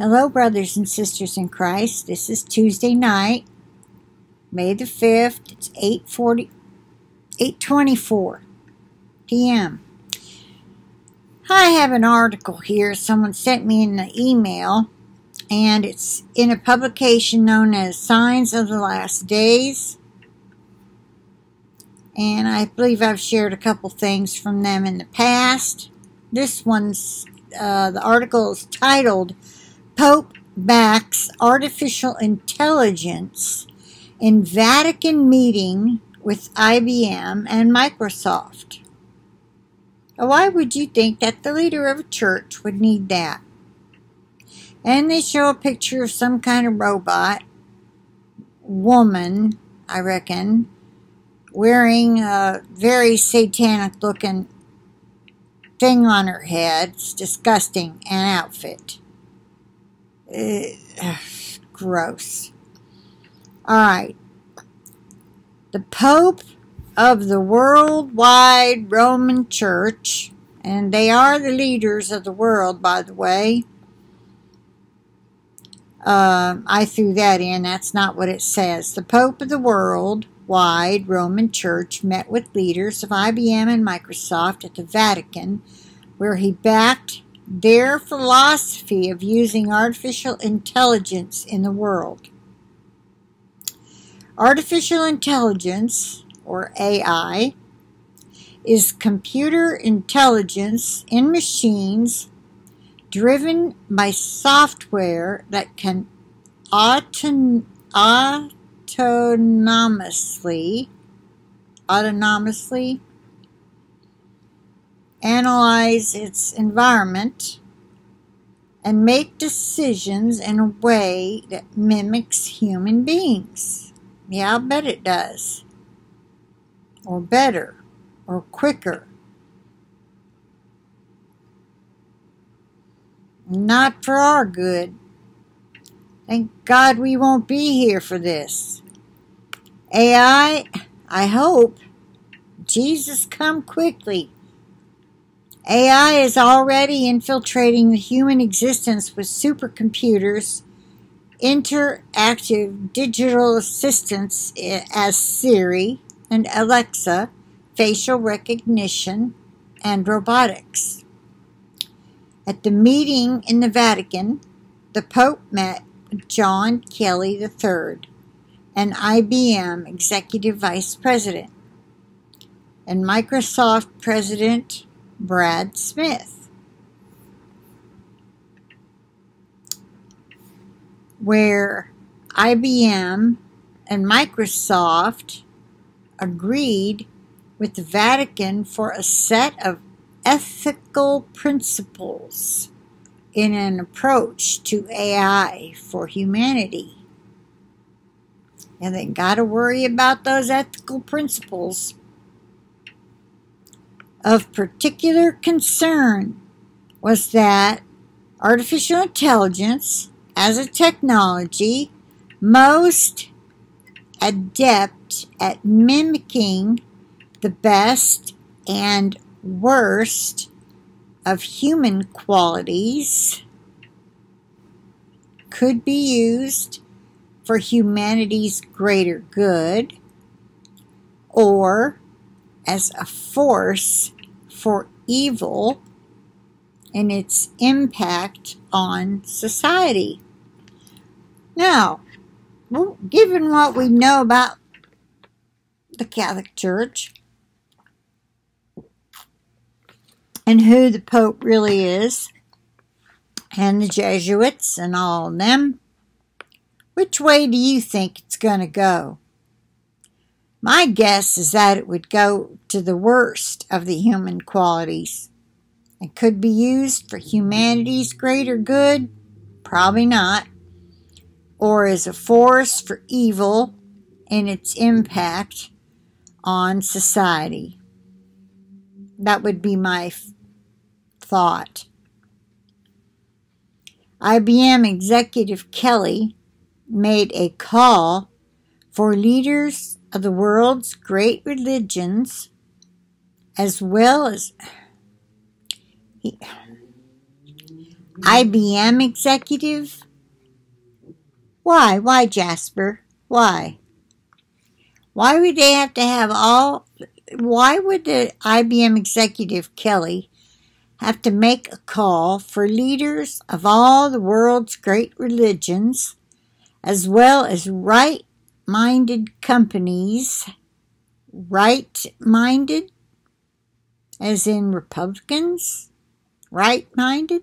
Hello, brothers and sisters in Christ. This is Tuesday night, May the 5th. It's 8.40, 8.24 p.m. I have an article here someone sent me in the email, and it's in a publication known as Signs of the Last Days. And I believe I've shared a couple things from them in the past. This one's, uh, the article is titled Pope backs artificial intelligence in Vatican meeting with IBM and Microsoft. Why would you think that the leader of a church would need that? And they show a picture of some kind of robot woman, I reckon, wearing a very satanic looking thing on her head. It's disgusting, an outfit. Uh, gross. All right. The Pope of the worldwide Roman Church, and they are the leaders of the world, by the way. Uh, I threw that in. That's not what it says. The Pope of the worldwide Roman Church met with leaders of IBM and Microsoft at the Vatican, where he backed their philosophy of using artificial intelligence in the world. Artificial intelligence, or AI, is computer intelligence in machines driven by software that can auton- autonomously autonomously analyze its environment, and make decisions in a way that mimics human beings. Yeah, I'll bet it does. Or better, or quicker. Not for our good. Thank God we won't be here for this. AI, I hope. Jesus, come quickly. AI is already infiltrating the human existence with supercomputers, interactive digital assistants eh, as Siri and Alexa, facial recognition, and robotics. At the meeting in the Vatican, the Pope met John Kelly III, an IBM Executive Vice President, and Microsoft President Brad Smith. Where IBM and Microsoft agreed with the Vatican for a set of ethical principles in an approach to AI for humanity. And they got to worry about those ethical principles of particular concern was that artificial intelligence as a technology most adept at mimicking the best and worst of human qualities could be used for humanity's greater good or as a force for evil and its impact on society. Now, given what we know about the Catholic Church and who the Pope really is, and the Jesuits and all of them, which way do you think it's going to go? My guess is that it would go to the worst of the human qualities. It could be used for humanity's greater good, probably not, or as a force for evil in its impact on society. That would be my thought. IBM executive Kelly made a call for leaders of the world's great religions, as well as IBM executive? Why? Why, Jasper? Why? Why would they have to have all? Why would the IBM executive, Kelly, have to make a call for leaders of all the world's great religions, as well as right minded companies? Right minded? As in Republicans? Right minded?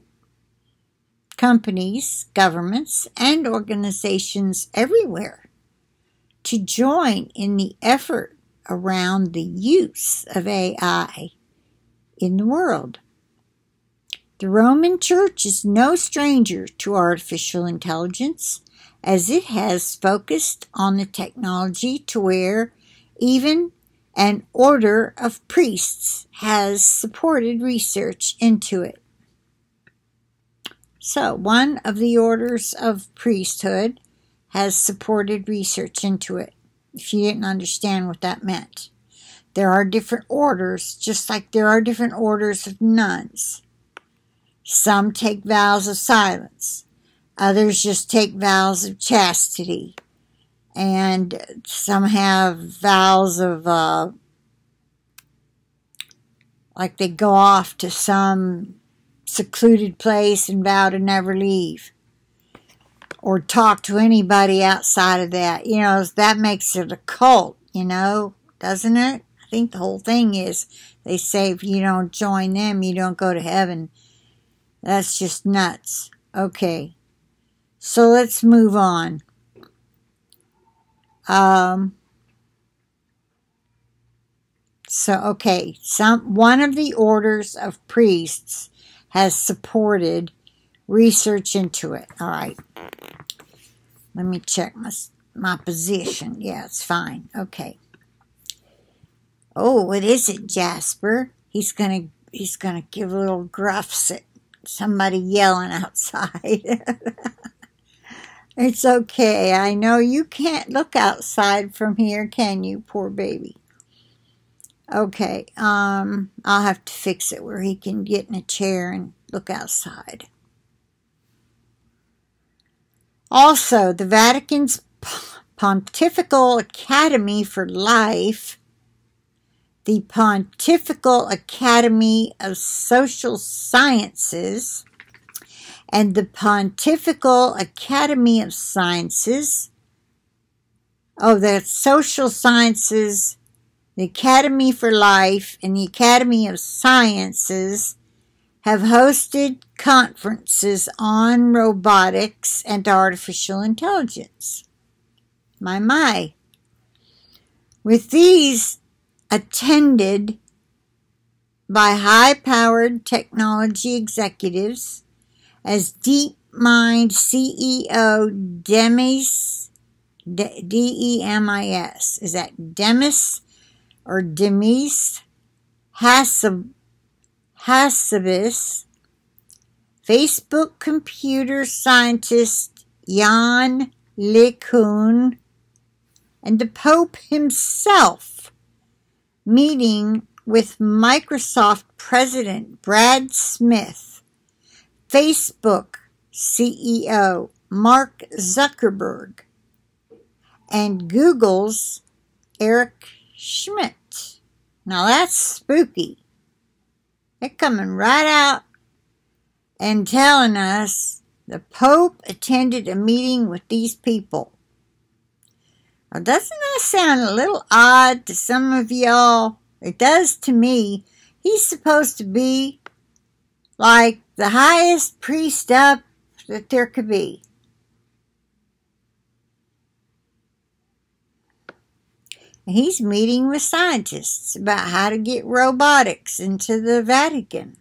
Companies, governments, and organizations everywhere to join in the effort around the use of AI in the world. The Roman Church is no stranger to artificial intelligence, as it has focused on the technology to where even an order of priests has supported research into it. So, one of the orders of priesthood has supported research into it, if you didn't understand what that meant. There are different orders, just like there are different orders of nuns. Some take vows of silence, others just take vows of chastity, and some have vows of, uh, like they go off to some secluded place and vow to never leave or talk to anybody outside of that. You know, that makes it a cult, you know, doesn't it? I think the whole thing is they say if you don't join them, you don't go to heaven. That's just nuts. Okay. So let's move on. Um, so okay, some one of the orders of priests has supported research into it. All right. Let me check my, my position. Yeah, it's fine. Okay. Oh, what is it, Jasper? He's gonna he's gonna give little gruffs at somebody yelling outside. it's okay. I know you can't look outside from here, can you, poor baby? Okay, um, I'll have to fix it where he can get in a chair and look outside. Also, the Vatican's Pontifical Academy for Life, the Pontifical Academy of Social Sciences, and the Pontifical Academy of Sciences. Oh, the Social Sciences, the Academy for Life, and the Academy of Sciences have hosted conferences on robotics and artificial intelligence. My, my. With these attended by high powered technology executives as DeepMind CEO Demis, D E M I S. Is that Demis or Demis Hassab? Hassabis, Facebook computer scientist Yann LeCun, and the Pope himself meeting with Microsoft President Brad Smith, Facebook CEO Mark Zuckerberg, and Google's Eric Schmidt. Now that's spooky. They're coming right out and telling us the Pope attended a meeting with these people. Now, doesn't that sound a little odd to some of y'all? It does to me. He's supposed to be like the highest priest up that there could be. He's meeting with scientists about how to get robotics into the Vatican,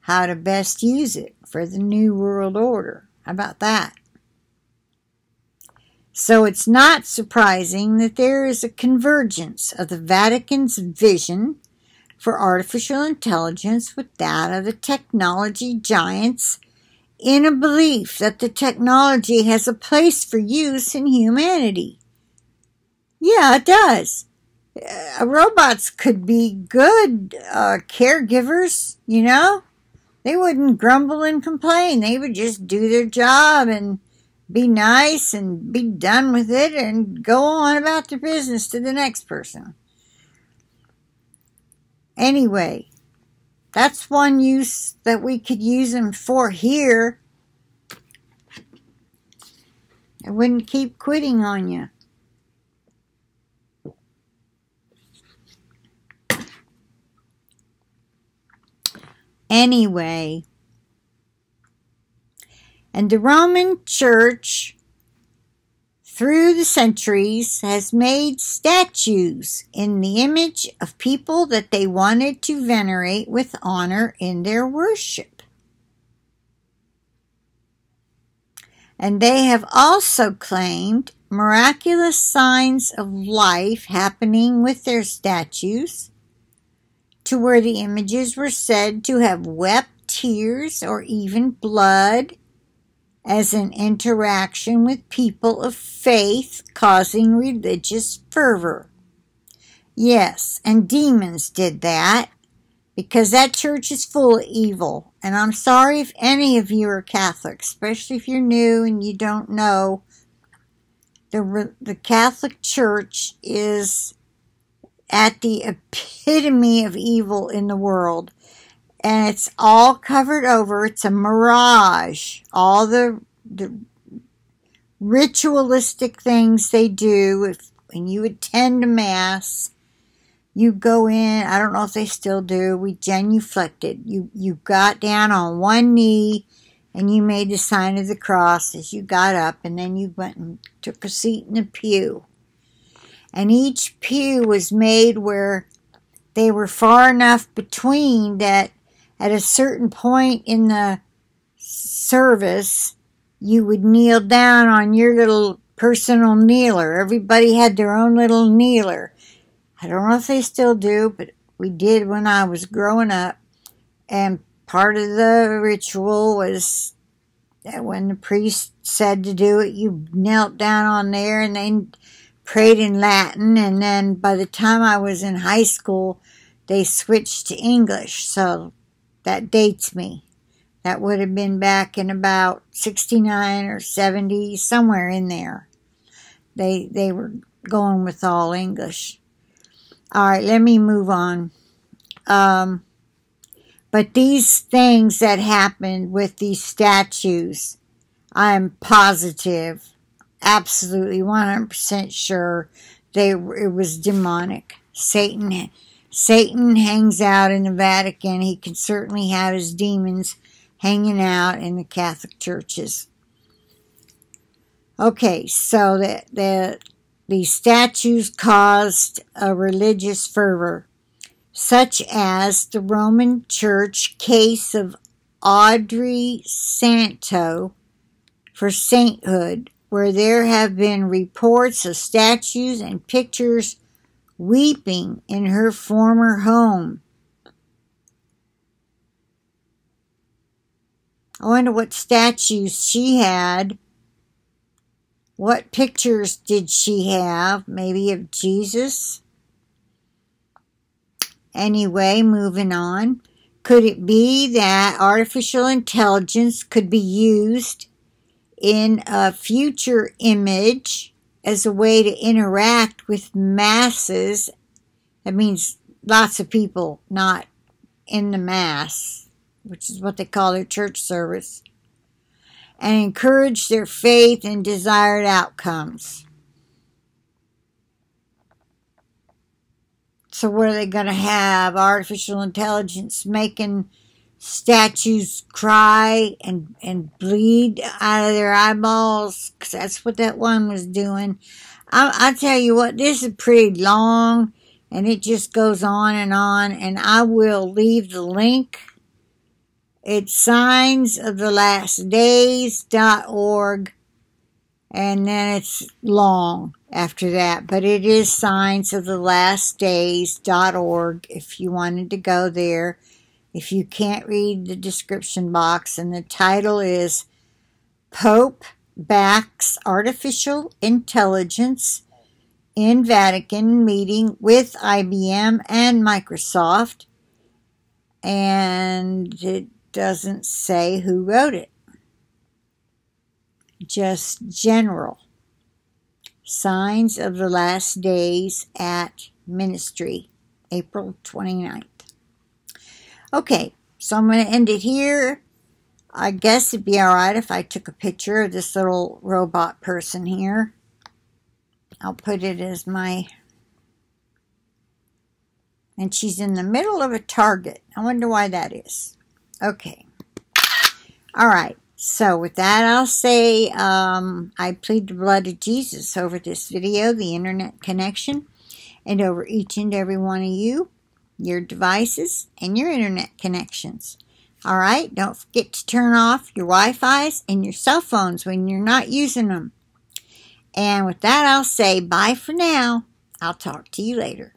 how to best use it for the New World Order. How about that? So it's not surprising that there is a convergence of the Vatican's vision for artificial intelligence with that of the technology giants in a belief that the technology has a place for use in humanity. Yeah, it does. Uh, robots could be good uh, caregivers, you know? they wouldn't grumble and complain. They would just do their job and be nice and be done with it and go on about their business to the next person. Anyway, that's one use that we could use them for here. I wouldn't keep quitting on you. Anyway, and the Roman Church through the centuries has made statues in the image of people that they wanted to venerate with honor in their worship. And they have also claimed miraculous signs of life happening with their statues, to where the images were said to have wept tears or even blood as an interaction with people of faith causing religious fervor. Yes, and demons did that because that church is full of evil. And I'm sorry if any of you are Catholic, especially if you're new and you don't know. The, the Catholic Church is at the epitome of evil in the world and it's all covered over. It's a mirage. All the, the ritualistic things they do. If when you attend a mass, you go in. I don't know if they still do. We genuflected. You you got down on one knee, and you made the sign of the cross as you got up, and then you went and took a seat in the pew. And each pew was made where they were far enough between that at a certain point in the service, you would kneel down on your little personal kneeler. Everybody had their own little kneeler. I don't know if they still do, but we did when I was growing up. And part of the ritual was that when the priest said to do it, you knelt down on there and then prayed in Latin. And then by the time I was in high school, they switched to English. So that dates me. That would have been back in about 69 or 70, somewhere in there. They, they were going with all English. All right, let me move on. Um, but these things that happened with these statues, I'm positive, absolutely 100% sure they it was demonic. Satan Satan hangs out in the Vatican. He can certainly have his demons hanging out in the Catholic churches. Okay, so the, the, the statues caused a religious fervor, such as the Roman Church case of Audrey Santo for sainthood, where there have been reports of statues and pictures weeping in her former home. I wonder what statues she had. What pictures did she have? Maybe of Jesus? Anyway, moving on. Could it be that artificial intelligence could be used in a future image as a way to interact with masses. That means lots of people not in the mass, which is what they call their church service, and encourage their faith and desired outcomes. So, what are they going to have? Artificial intelligence making statues cry and, and bleed out of their eyeballs because that's what that one was doing. I, I tell you what, this is pretty long and it just goes on and on and I will leave the link. It's signs of the last days.org and then it's long after that, but it is signs of the last days.org if you wanted to go there if you can't read the description box, and the title is Pope Backs Artificial Intelligence in Vatican Meeting with IBM and Microsoft. And it doesn't say who wrote it. Just general. Signs of the Last Days at Ministry, April 29th. Okay, so I'm going to end it here. I guess it'd be alright if I took a picture of this little robot person here. I'll put it as my... And she's in the middle of a target. I wonder why that is. Okay. Alright. So with that, I'll say um, I plead the blood of Jesus over this video, the internet connection, and over each and every one of you, your devices, and your internet connections. All right, don't forget to turn off your Wi-Fi's and your cell phones when you're not using them. And with that, I'll say bye for now. I'll talk to you later.